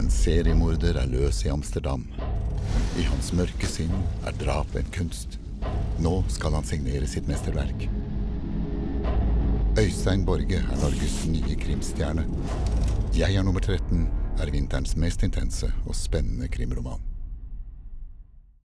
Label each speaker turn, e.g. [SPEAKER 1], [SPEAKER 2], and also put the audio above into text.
[SPEAKER 1] En seriemorder er løs i Amsterdam. I hans mørke sinn er drap en kunst. Nå skal han signere sitt mesterverk. Øystein Borge er Norges nye krimstjerne. Jeg er nummer 13 er vinterens mest intense og spennende krimroman.